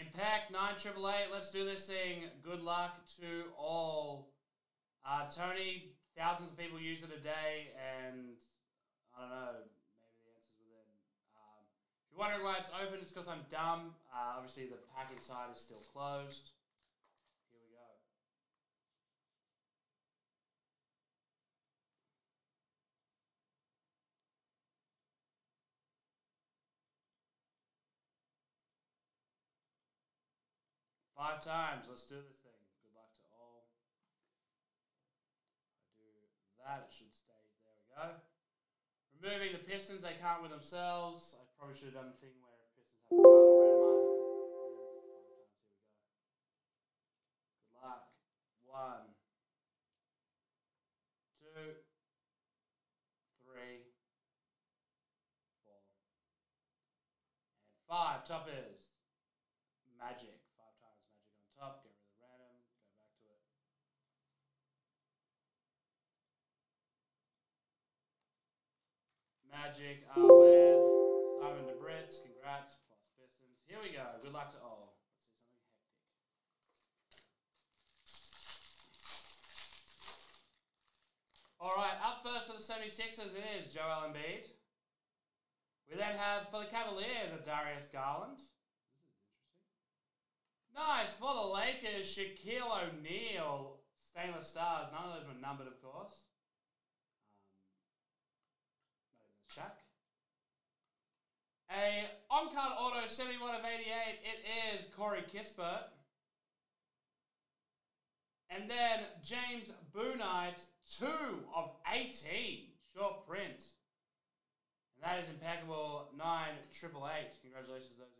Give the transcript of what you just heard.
Impact nine triple eight. Let's do this thing. Good luck to all. Uh, Tony, thousands of people use it a day, and I don't know. Maybe the answer's within. Um, if you're wondering why it's open, it's because I'm dumb. Uh, obviously, the pack inside is still closed. Here we go. Five times. Let's do this thing. Good luck to all. I do that. It should stay. There we go. Removing the pistons. They can't with themselves. I probably should have done the thing where if pistons have I'll randomize it. Five times. Here we go. Good luck. One. Two. Three. Four. And five. Top magic. Get rid of the random. Go back to it. Magic are with Simon DeBritz. Congrats. Plus Pistons. Here we go. Good luck to all. Let's see something hectic. All right, up first for the 76ers, it is Joel Embiid. We then have for the Cavaliers a Darius Garland. Nice for the Lakers, Shaquille O'Neal, stainless stars. None of those were numbered, of course. Um, not even a Shaq. A on-card auto 71 of 88. It is Corey Kispert. And then James Bouknight, 2 of 18. Short print. And that is impeccable. 9 triple eight. Congratulations, those